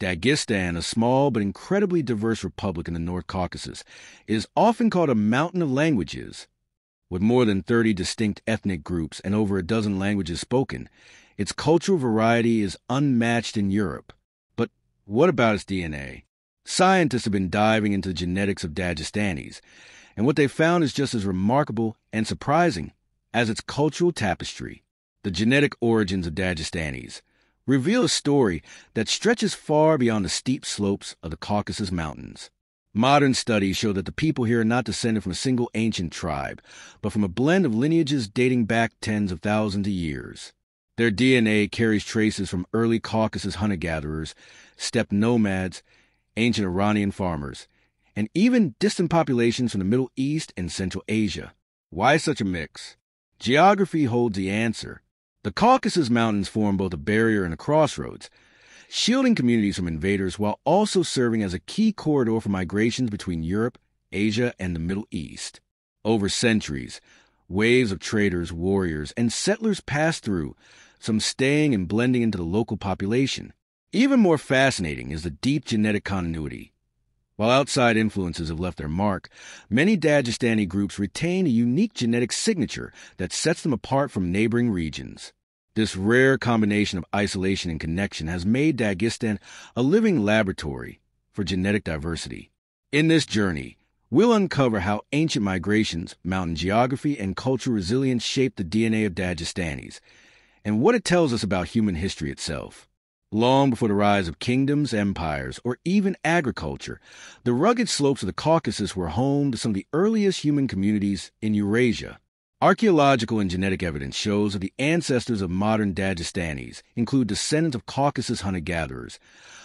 Dagestan, a small but incredibly diverse republic in the North Caucasus, is often called a mountain of languages. With more than 30 distinct ethnic groups and over a dozen languages spoken, its cultural variety is unmatched in Europe. But what about its DNA? Scientists have been diving into the genetics of Dagestanis, and what they found is just as remarkable and surprising as its cultural tapestry. The genetic origins of Dagestanis reveal a story that stretches far beyond the steep slopes of the Caucasus Mountains. Modern studies show that the people here are not descended from a single ancient tribe, but from a blend of lineages dating back tens of thousands of years. Their DNA carries traces from early Caucasus hunter gatherers, steppe nomads, ancient Iranian farmers, and even distant populations from the Middle East and Central Asia. Why such a mix? Geography holds the answer. The Caucasus Mountains form both a barrier and a crossroads, shielding communities from invaders while also serving as a key corridor for migrations between Europe, Asia, and the Middle East. Over centuries, waves of traders, warriors, and settlers passed through, some staying and blending into the local population. Even more fascinating is the deep genetic continuity. While outside influences have left their mark, many Dagestani groups retain a unique genetic signature that sets them apart from neighboring regions. This rare combination of isolation and connection has made Dagestan a living laboratory for genetic diversity. In this journey, we'll uncover how ancient migrations, mountain geography, and cultural resilience shaped the DNA of Dagestanis, and what it tells us about human history itself. Long before the rise of kingdoms, empires, or even agriculture, the rugged slopes of the Caucasus were home to some of the earliest human communities in Eurasia. Archaeological and genetic evidence shows that the ancestors of modern Dagestanis include descendants of Caucasus hunter gatherers,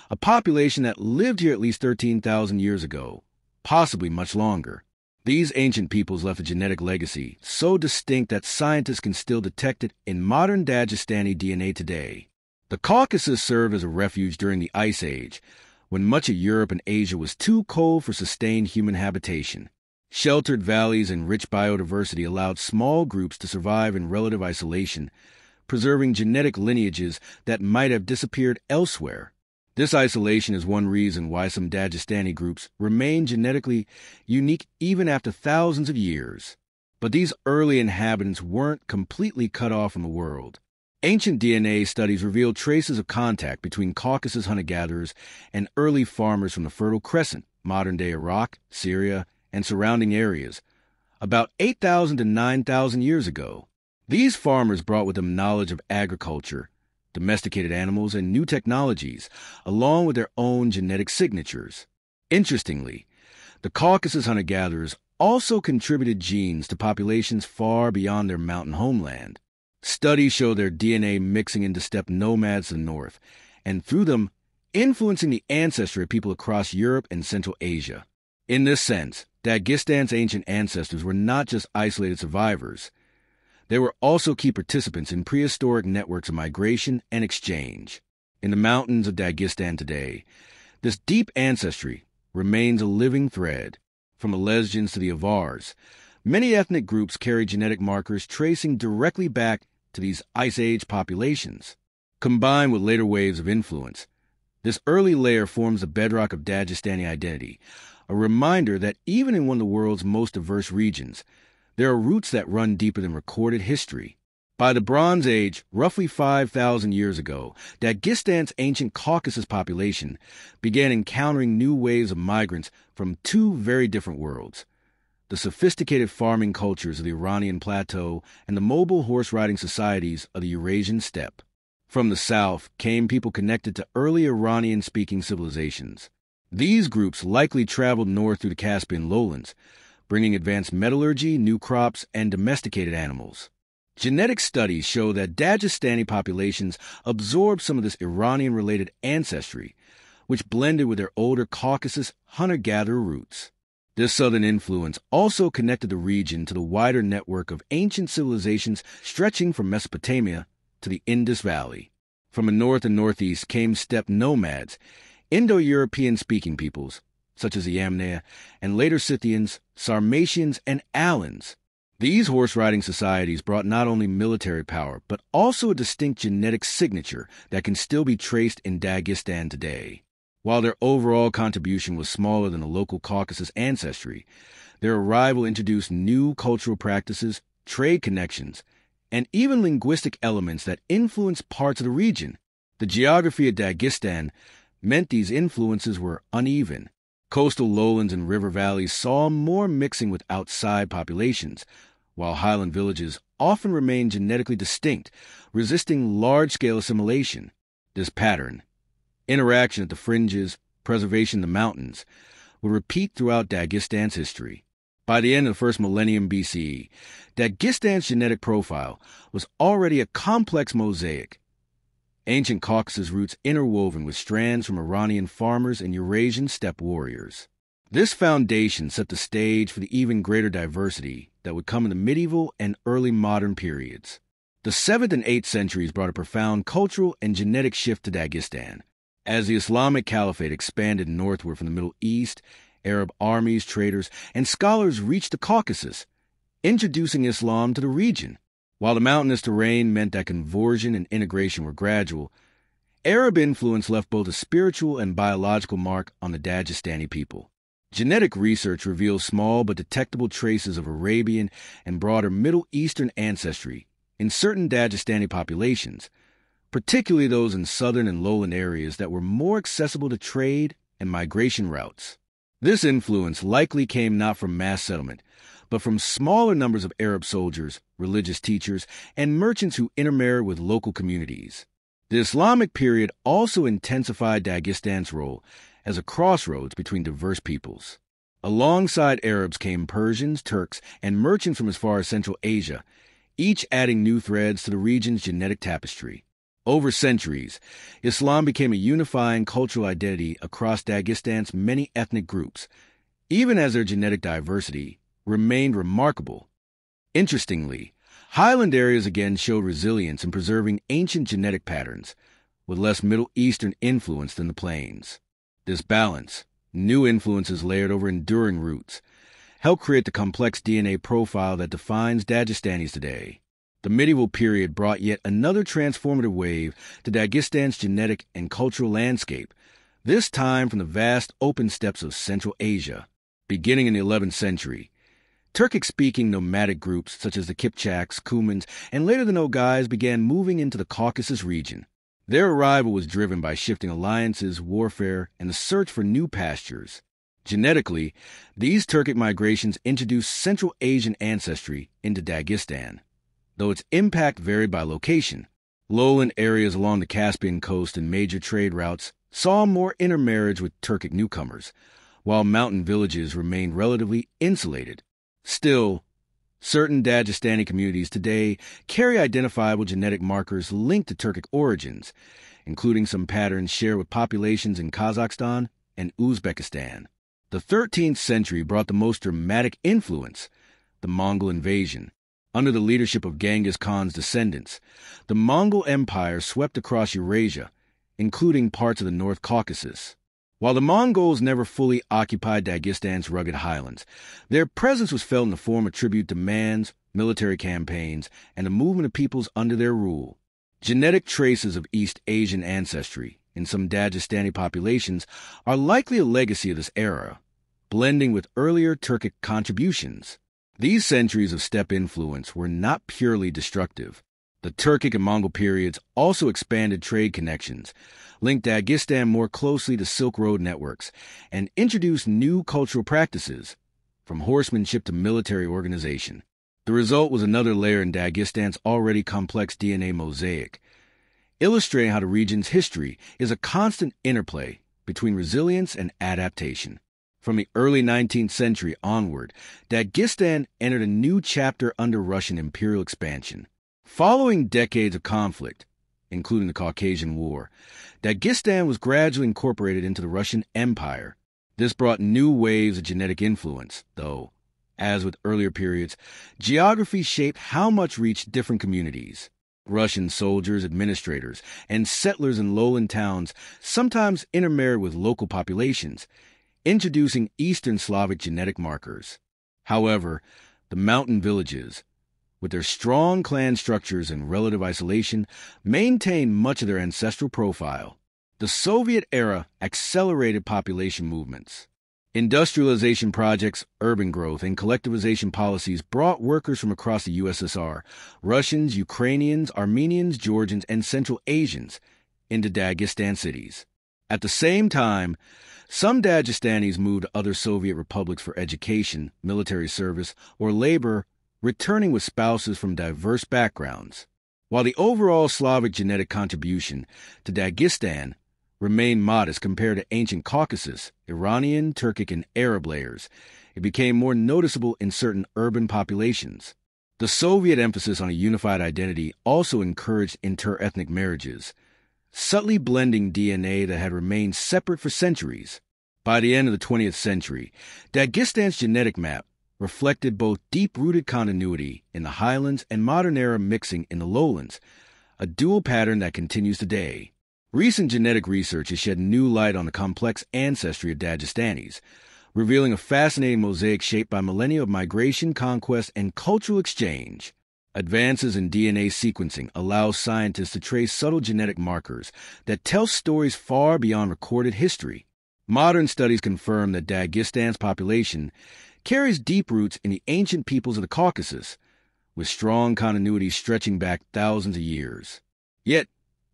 a population that lived here at least 13,000 years ago, possibly much longer. These ancient peoples left a genetic legacy so distinct that scientists can still detect it in modern Dagestani DNA today. The Caucasus served as a refuge during the Ice Age, when much of Europe and Asia was too cold for sustained human habitation. Sheltered valleys and rich biodiversity allowed small groups to survive in relative isolation, preserving genetic lineages that might have disappeared elsewhere. This isolation is one reason why some Dagestani groups remain genetically unique even after thousands of years. But these early inhabitants weren't completely cut off from the world. Ancient DNA studies reveal traces of contact between Caucasus hunter gatherers and early farmers from the Fertile Crescent, modern day Iraq, Syria, and surrounding areas, about 8,000 to 9,000 years ago. These farmers brought with them knowledge of agriculture, domesticated animals, and new technologies, along with their own genetic signatures. Interestingly, the Caucasus hunter gatherers also contributed genes to populations far beyond their mountain homeland. Studies show their DNA mixing into steppe nomads to the north, and through them, influencing the ancestry of people across Europe and Central Asia. In this sense, Dagestan's ancient ancestors were not just isolated survivors, they were also key participants in prehistoric networks of migration and exchange. In the mountains of Dagestan today, this deep ancestry remains a living thread. From the Lezgins to the Avars, many ethnic groups carry genetic markers tracing directly back to these Ice Age populations. Combined with later waves of influence, this early layer forms the bedrock of Dagestani identity, a reminder that even in one of the world's most diverse regions, there are roots that run deeper than recorded history. By the Bronze Age, roughly 5,000 years ago, Dagestan's ancient Caucasus population began encountering new waves of migrants from two very different worlds the sophisticated farming cultures of the Iranian plateau, and the mobile horse riding societies of the Eurasian steppe. From the south came people connected to early Iranian speaking civilizations. These groups likely traveled north through the Caspian lowlands, bringing advanced metallurgy, new crops, and domesticated animals. Genetic studies show that Dagestani populations absorbed some of this Iranian related ancestry, which blended with their older Caucasus hunter gatherer roots. This southern influence also connected the region to the wider network of ancient civilizations stretching from Mesopotamia to the Indus Valley. From the north and northeast came steppe nomads, Indo European speaking peoples, such as the Yamnaya, and later Scythians, Sarmatians, and Alans. These horse riding societies brought not only military power, but also a distinct genetic signature that can still be traced in Dagestan today. While their overall contribution was smaller than the local Caucasus ancestry, their arrival introduced new cultural practices, trade connections, and even linguistic elements that influenced parts of the region. The geography of Dagestan meant these influences were uneven. Coastal lowlands and river valleys saw more mixing with outside populations, while highland villages often remained genetically distinct, resisting large scale assimilation. This pattern, interaction at the fringes, preservation in the mountains, would repeat throughout Dagestan's history. By the end of the first millennium BCE, Dagestan's genetic profile was already a complex mosaic. Ancient Caucasus roots interwoven with strands from Iranian farmers and Eurasian steppe warriors. This foundation set the stage for the even greater diversity that would come in the medieval and early modern periods. The 7th and 8th centuries brought a profound cultural and genetic shift to Dagestan. As the Islamic Caliphate expanded northward from the Middle East Arab armies, traders, and scholars reached the Caucasus, introducing Islam to the region. While the mountainous terrain meant that conversion and integration were gradual, Arab influence left both a spiritual and biological mark on the Dagestani people. Genetic research reveals small but detectable traces of Arabian and broader Middle Eastern ancestry in certain Dagestani populations, particularly those in southern and lowland areas that were more accessible to trade and migration routes. This influence likely came not from mass settlement, but from smaller numbers of Arab soldiers, religious teachers, and merchants who intermarried with local communities. The Islamic period also intensified Dagestan's role as a crossroads between diverse peoples. Alongside Arabs came Persians, Turks, and merchants from as far as Central Asia, each adding new threads to the region's genetic tapestry. Over centuries, Islam became a unifying cultural identity across Dagestan's many ethnic groups, even as their genetic diversity remained remarkable. Interestingly, highland areas again showed resilience in preserving ancient genetic patterns, with less Middle Eastern influence than the plains. This balance, new influences layered over enduring roots, helped create the complex DNA profile that defines Dagestanis today. The medieval period brought yet another transformative wave to Dagestan's genetic and cultural landscape, this time from the vast open steppes of Central Asia. Beginning in the 11th century, Turkic speaking nomadic groups such as the Kipchaks, Cumans, and later the Nogais began moving into the Caucasus region. Their arrival was driven by shifting alliances, warfare, and the search for new pastures. Genetically, these Turkic migrations introduced Central Asian ancestry into Dagestan though its impact varied by location. Lowland areas along the Caspian coast and major trade routes saw more intermarriage with Turkic newcomers, while mountain villages remained relatively insulated. Still, certain Dagestani communities today carry identifiable genetic markers linked to Turkic origins, including some patterns shared with populations in Kazakhstan and Uzbekistan. The 13th century brought the most dramatic influence, the Mongol invasion, under the leadership of Genghis Khan's descendants, the Mongol Empire swept across Eurasia, including parts of the North Caucasus. While the Mongols never fully occupied Dagestan's rugged highlands, their presence was felt in the form of tribute demands, military campaigns, and the movement of peoples under their rule. Genetic traces of East Asian ancestry in some Dagestani populations are likely a legacy of this era, blending with earlier Turkic contributions. These centuries of steppe influence were not purely destructive. The Turkic and Mongol periods also expanded trade connections, linked Dagestan more closely to Silk Road networks, and introduced new cultural practices, from horsemanship to military organization. The result was another layer in Dagestan's already complex DNA mosaic, illustrating how the region's history is a constant interplay between resilience and adaptation. From the early 19th century onward, Dagestan entered a new chapter under Russian imperial expansion. Following decades of conflict, including the Caucasian War, Dagestan was gradually incorporated into the Russian Empire. This brought new waves of genetic influence, though, as with earlier periods, geography shaped how much reached different communities. Russian soldiers, administrators, and settlers in lowland towns sometimes intermarried with local populations, introducing Eastern Slavic genetic markers. However, the mountain villages, with their strong clan structures and relative isolation, maintain much of their ancestral profile. The Soviet era accelerated population movements. Industrialization projects, urban growth, and collectivization policies brought workers from across the USSR Russians, Ukrainians, Armenians, Georgians, and Central Asians into Dagestan cities. At the same time, some Dagestanis moved to other Soviet republics for education, military service, or labor, returning with spouses from diverse backgrounds. While the overall Slavic genetic contribution to Dagestan remained modest compared to ancient Caucasus, Iranian, Turkic, and Arab layers, it became more noticeable in certain urban populations. The Soviet emphasis on a unified identity also encouraged interethnic marriages, subtly blending DNA that had remained separate for centuries. By the end of the 20th century, Dagestan's genetic map reflected both deep rooted continuity in the highlands and modern era mixing in the lowlands, a dual pattern that continues today. Recent genetic research has shed new light on the complex ancestry of Dagestanis, revealing a fascinating mosaic shaped by millennia of migration, conquest, and cultural exchange. Advances in DNA sequencing allow scientists to trace subtle genetic markers that tell stories far beyond recorded history. Modern studies confirm that Dagestan's population carries deep roots in the ancient peoples of the Caucasus, with strong continuity stretching back thousands of years. Yet,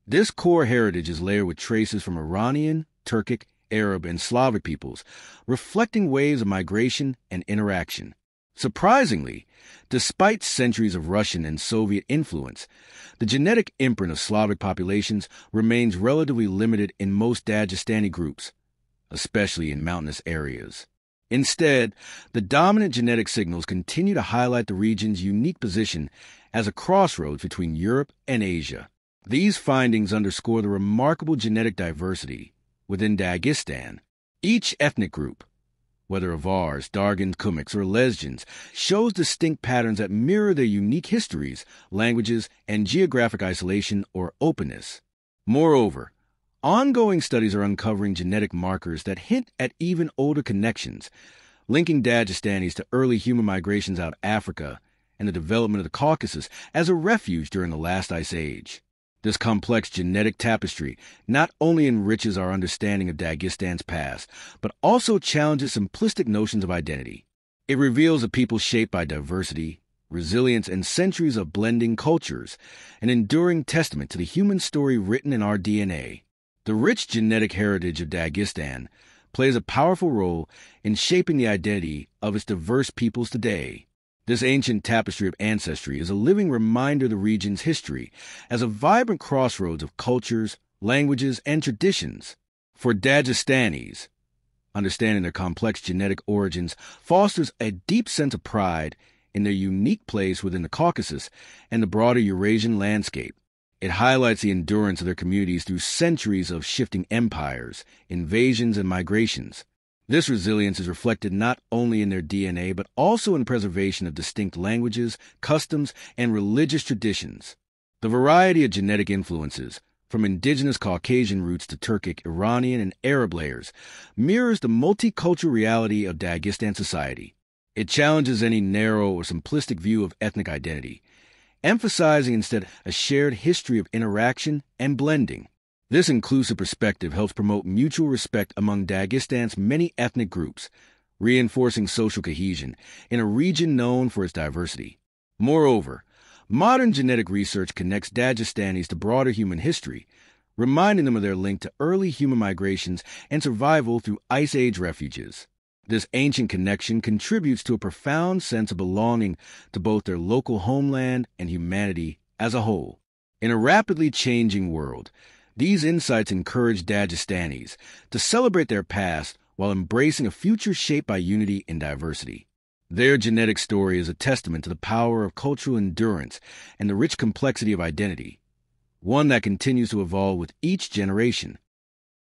this core heritage is layered with traces from Iranian, Turkic, Arab, and Slavic peoples, reflecting waves of migration and interaction. Surprisingly, despite centuries of Russian and Soviet influence, the genetic imprint of Slavic populations remains relatively limited in most Dagestani groups, especially in mountainous areas. Instead, the dominant genetic signals continue to highlight the region's unique position as a crossroads between Europe and Asia. These findings underscore the remarkable genetic diversity within Dagestan. Each ethnic group, whether of Avars, Dargins, Kumyks, or Lezgins, shows distinct patterns that mirror their unique histories, languages, and geographic isolation or openness. Moreover, ongoing studies are uncovering genetic markers that hint at even older connections, linking Dagestanis to early human migrations out of Africa and the development of the Caucasus as a refuge during the last ice age. This complex genetic tapestry not only enriches our understanding of Dagestan's past, but also challenges simplistic notions of identity. It reveals a people shaped by diversity, resilience, and centuries of blending cultures, an enduring testament to the human story written in our DNA. The rich genetic heritage of Dagestan plays a powerful role in shaping the identity of its diverse peoples today. This ancient tapestry of ancestry is a living reminder of the region's history as a vibrant crossroads of cultures, languages, and traditions. For Dagestanis, understanding their complex genetic origins fosters a deep sense of pride in their unique place within the Caucasus and the broader Eurasian landscape. It highlights the endurance of their communities through centuries of shifting empires, invasions, and migrations. This resilience is reflected not only in their DNA, but also in preservation of distinct languages, customs, and religious traditions. The variety of genetic influences, from indigenous Caucasian roots to Turkic, Iranian, and Arab layers, mirrors the multicultural reality of Dagestan society. It challenges any narrow or simplistic view of ethnic identity, emphasizing instead a shared history of interaction and blending. This inclusive perspective helps promote mutual respect among Dagestan's many ethnic groups, reinforcing social cohesion in a region known for its diversity. Moreover, modern genetic research connects Dagestanis to broader human history, reminding them of their link to early human migrations and survival through Ice Age refuges. This ancient connection contributes to a profound sense of belonging to both their local homeland and humanity as a whole. In a rapidly changing world, these insights encourage Dagestanis to celebrate their past while embracing a future shaped by unity and diversity. Their genetic story is a testament to the power of cultural endurance and the rich complexity of identity, one that continues to evolve with each generation.